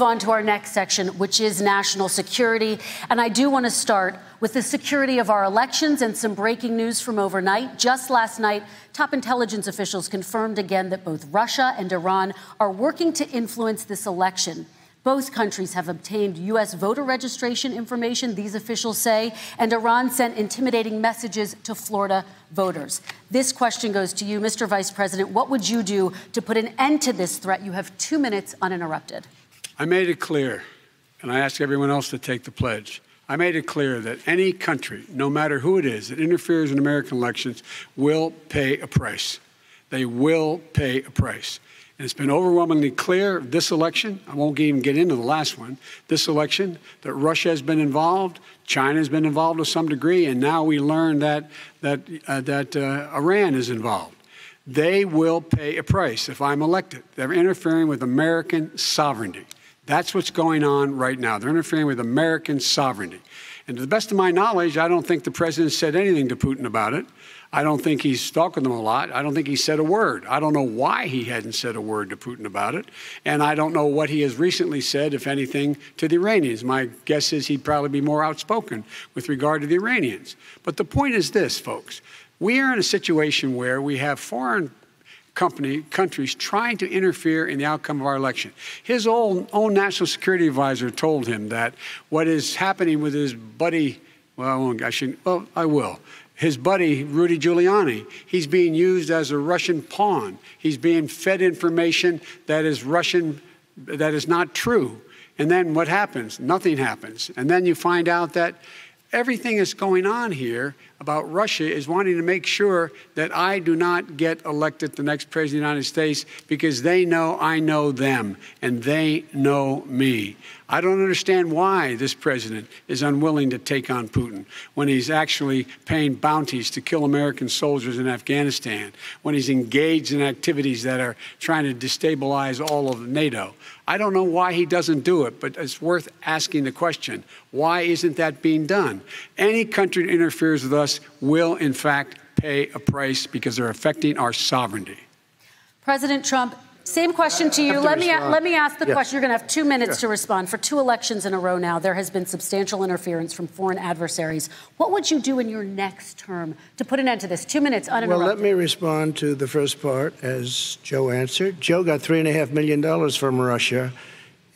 on to our next section, which is national security. And I do want to start with the security of our elections and some breaking news from overnight. Just last night, top intelligence officials confirmed again that both Russia and Iran are working to influence this election. Both countries have obtained U.S. voter registration information, these officials say, and Iran sent intimidating messages to Florida voters. This question goes to you, Mr. Vice President. What would you do to put an end to this threat? You have two minutes uninterrupted. I made it clear, and I ask everyone else to take the pledge. I made it clear that any country, no matter who it is, that interferes in American elections will pay a price. They will pay a price. And it's been overwhelmingly clear this election, I won't even get into the last one, this election, that Russia has been involved, China has been involved to some degree, and now we learn that, that, uh, that uh, Iran is involved they will pay a price if I'm elected. They're interfering with American sovereignty. That's what's going on right now. They're interfering with American sovereignty. And to the best of my knowledge, I don't think the president said anything to Putin about it. I don't think he's with them a lot. I don't think he said a word. I don't know why he hadn't said a word to Putin about it. And I don't know what he has recently said, if anything, to the Iranians. My guess is he'd probably be more outspoken with regard to the Iranians. But the point is this, folks. We are in a situation where we have foreign company, countries trying to interfere in the outcome of our election. His own, own national security advisor told him that what is happening with his buddy, well, I won't, I shouldn't, well, I will. His buddy, Rudy Giuliani, he's being used as a Russian pawn. He's being fed information that is Russian, that is not true. And then what happens? Nothing happens. And then you find out that everything that's going on here about Russia is wanting to make sure that I do not get elected the next president of the United States because they know I know them and they know me. I don't understand why this president is unwilling to take on Putin when he's actually paying bounties to kill American soldiers in Afghanistan, when he's engaged in activities that are trying to destabilize all of NATO. I don't know why he doesn't do it, but it's worth asking the question why isn't that being done? Any country that interferes with us will, in fact, pay a price because they're affecting our sovereignty. President Trump same question to you. To let me let me ask the yes. question. You're going to have two minutes to respond. For two elections in a row now, there has been substantial interference from foreign adversaries. What would you do in your next term to put an end to this? Two minutes uninterrupted. Well, let me respond to the first part as Joe answered. Joe got three and a half million dollars from Russia,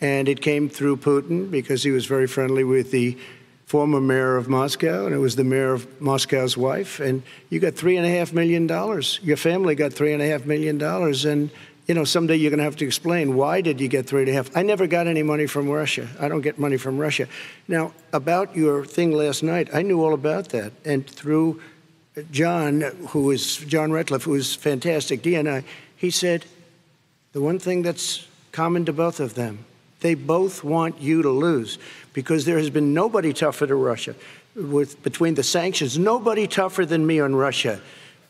and it came through Putin because he was very friendly with the former mayor of Moscow, and it was the mayor of Moscow's wife. And you got three and a half million dollars. Your family got three and a half million dollars, and you know, someday you're going to have to explain why did you get three and a half. I never got any money from Russia. I don't get money from Russia. Now, about your thing last night, I knew all about that, and through John, who is John Ratcliffe, who is fantastic DNI, he said the one thing that's common to both of them, they both want you to lose because there has been nobody tougher to Russia. With between the sanctions, nobody tougher than me on Russia.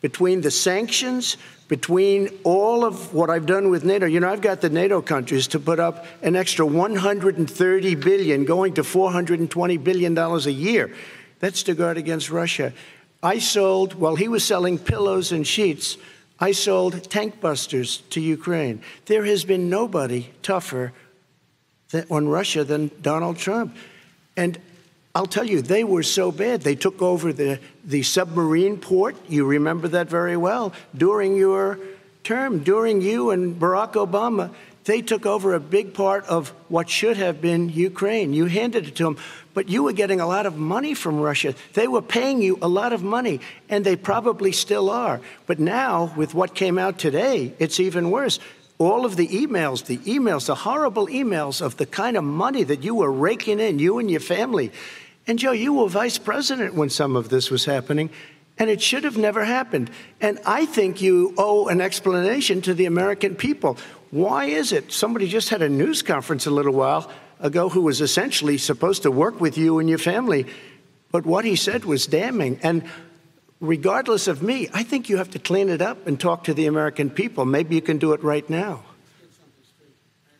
Between the sanctions, between all of what I've done with NATO, you know, I've got the NATO countries to put up an extra 130 billion, going to 420 billion dollars a year. That's to guard against Russia. I sold, while he was selling pillows and sheets, I sold tank busters to Ukraine. There has been nobody tougher on Russia than Donald Trump. And I'll tell you, they were so bad. They took over the, the submarine port. You remember that very well. During your term, during you and Barack Obama, they took over a big part of what should have been Ukraine. You handed it to them, but you were getting a lot of money from Russia. They were paying you a lot of money, and they probably still are. But now, with what came out today, it's even worse all of the emails, the emails, the horrible emails of the kind of money that you were raking in, you and your family. And Joe, you were vice president when some of this was happening, and it should have never happened. And I think you owe an explanation to the American people. Why is it? Somebody just had a news conference a little while ago who was essentially supposed to work with you and your family, but what he said was damning. And regardless of me, I think you have to clean it up and talk to the American people. Maybe you can do it right now.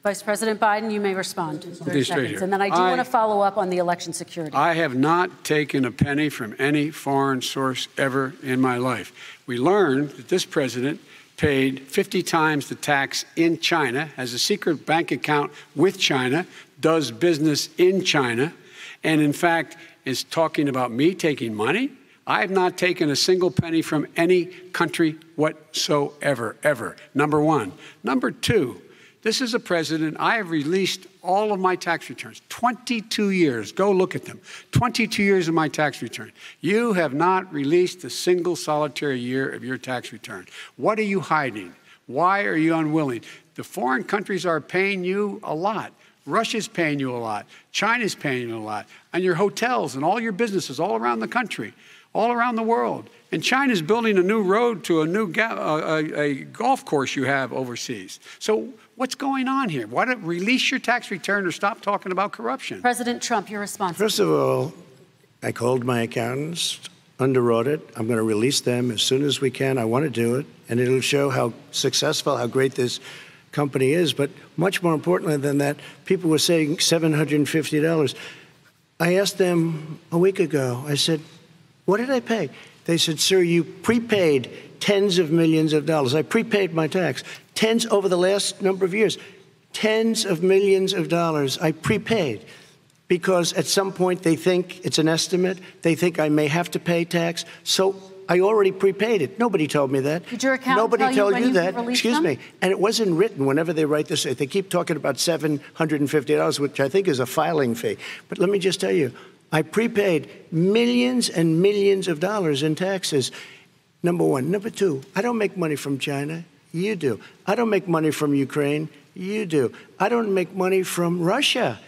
Vice President Biden, you may respond. And then I do I, want to follow up on the election security. I have not taken a penny from any foreign source ever in my life. We learned that this president paid 50 times the tax in China, has a secret bank account with China, does business in China, and in fact is talking about me taking money. I have not taken a single penny from any country whatsoever, ever. Number one. Number two, this is a president, I have released all of my tax returns. 22 years. Go look at them. 22 years of my tax return. You have not released a single solitary year of your tax return. What are you hiding? Why are you unwilling? The foreign countries are paying you a lot. Russia's paying you a lot. China's paying you a lot. And your hotels and all your businesses all around the country, all around the world. And China's building a new road to a new ga- a, a golf course you have overseas. So What's going on here? Why don't release your tax return or stop talking about corruption? President Trump, your response. First of all, I called my accountants under audit. I'm going to release them as soon as we can. I want to do it, and it'll show how successful, how great this company is. But much more importantly than that, people were saying $750. I asked them a week ago, I said, What did I pay? They said, Sir, you prepaid tens of millions of dollars. I prepaid my tax tens over the last number of years, tens of millions of dollars I prepaid because at some point they think it's an estimate. They think I may have to pay tax. So I already prepaid it. Nobody told me that. Did your account Nobody tell told you, you, you that. Excuse them? me. And it wasn't written whenever they write this. They keep talking about $750, which I think is a filing fee. But let me just tell you, I prepaid millions and millions of dollars in taxes. Number one. Number two, I don't make money from China. You do. I don't make money from Ukraine. You do. I don't make money from Russia.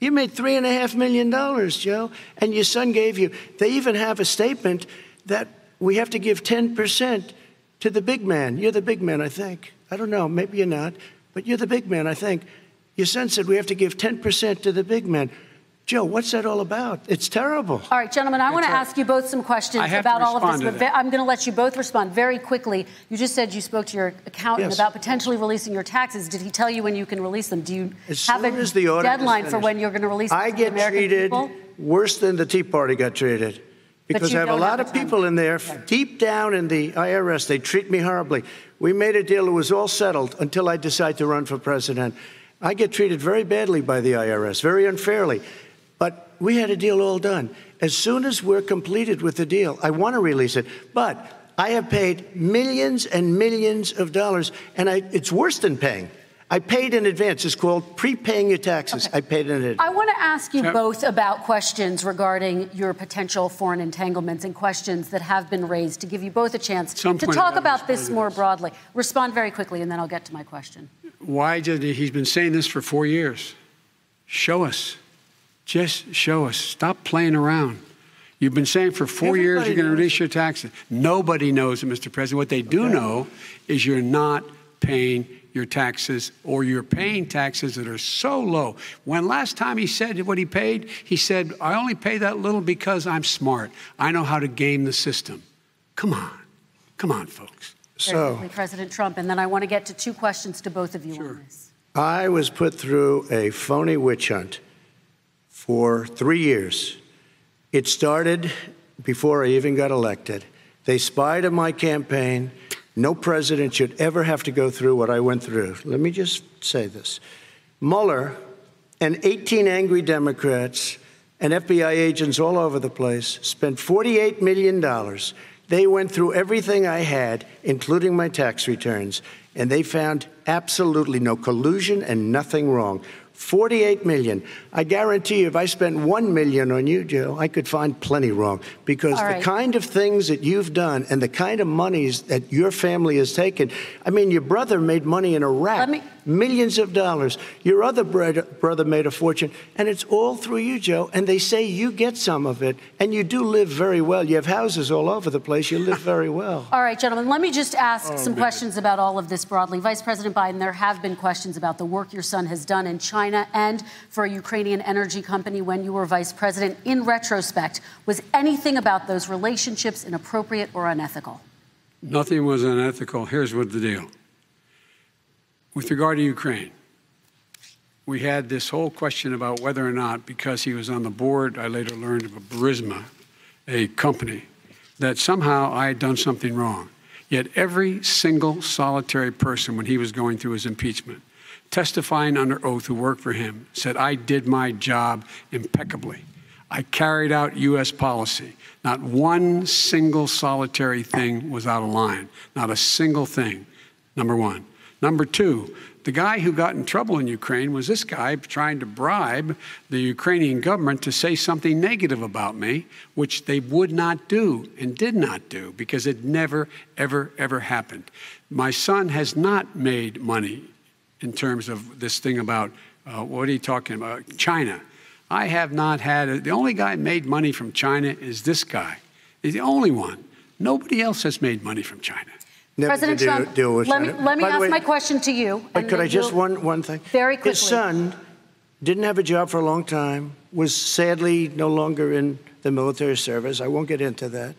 You made $3.5 million, Joe, and your son gave you. They even have a statement that we have to give 10% to the big man. You're the big man, I think. I don't know, maybe you're not, but you're the big man, I think. Your son said we have to give 10% to the big man. Joe, what's that all about? It's terrible. All right, gentlemen, I want to ask you both some questions about all of this, but I'm going to let you both respond very quickly. You just said you spoke to your accountant yes. about potentially releasing your taxes. Did he tell you when you can release them? Do you as have a deadline for when you're going to release them I to get American treated people? worse than the Tea Party got treated. Because I have a lot have of people in there, deep down in the IRS, they treat me horribly. We made a deal, it was all settled until I decide to run for president. I get treated very badly by the IRS, very unfairly. But we had a deal all done. As soon as we're completed with the deal, I want to release it. But I have paid millions and millions of dollars, and I, it's worse than paying. I paid in advance. It's called prepaying your taxes. Okay. I paid in advance. I want to ask you both about questions regarding your potential foreign entanglements and questions that have been raised to give you both a chance Some to talk about this more broadly. Respond very quickly, and then I'll get to my question. Why did he, he's been saying this for four years? Show us. Just show us. Stop playing around. You've been saying for four Everybody years you're going to reduce your taxes. Nobody knows it, Mr. President. What they do okay. know is you're not paying your taxes or you're paying taxes that are so low. When last time he said what he paid, he said, I only pay that little because I'm smart. I know how to game the system. Come on. Come on, folks. So, President Trump, and then I want to get to two questions to both of you sure. on this. I was put through a phony witch hunt for three years. It started before I even got elected. They spied on my campaign. No president should ever have to go through what I went through. Let me just say this Mueller and 18 angry Democrats and FBI agents all over the place spent $48 million. They went through everything I had, including my tax returns, and they found absolutely no collusion and nothing wrong. 48 million. I guarantee you, if I spent 1 million on you, Joe, I could find plenty wrong. Because right. the kind of things that you've done and the kind of monies that your family has taken, I mean, your brother made money in Iraq. Me, millions of dollars. Your other brother made a fortune, and it's all through you, Joe. And they say you get some of it, and you do live very well. You have houses all over the place. You live very well. all right, gentlemen, let me just ask oh, some man. questions about all of this broadly. Vice President Biden, there have been questions about the work your son has done in China and for a Ukrainian energy company when you were vice president. In retrospect, was anything about those relationships inappropriate or unethical? Nothing was unethical. Here's what the deal with regard to Ukraine, we had this whole question about whether or not, because he was on the board, I later learned of a Burisma, a company, that somehow I had done something wrong. Yet every single solitary person, when he was going through his impeachment, testifying under oath who worked for him, said, I did my job impeccably. I carried out U.S. policy. Not one single solitary thing was out of line. Not a single thing. Number one. Number two, the guy who got in trouble in Ukraine was this guy trying to bribe the Ukrainian government to say something negative about me, which they would not do and did not do because it never, ever, ever happened. My son has not made money in terms of this thing about uh, what are you talking about? China. I have not had a, the only guy made money from China is this guy. He's the only one. Nobody else has made money from China. Never President to deal, Trump, deal with let me, let me By ask way, my question to you. But could I just one one thing? Very quickly. His son didn't have a job for a long time. Was sadly no longer in the military service. I won't get into that.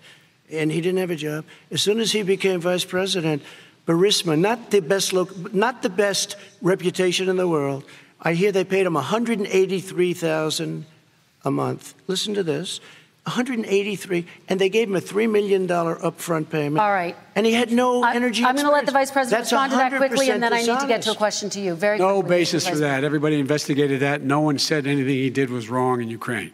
And he didn't have a job. As soon as he became vice president, Burisma, not the best loc- not the best reputation in the world. I hear they paid him 183,000 a month. Listen to this. 183, and they gave him a $3 million upfront payment. All right. And he had no I- energy I'm going to let the. Vice President That's respond to that quickly, and 100% then I need to get to a question to you. Very No quickly, Mr. basis for that. Everybody investigated that. No one said anything he did was wrong in Ukraine.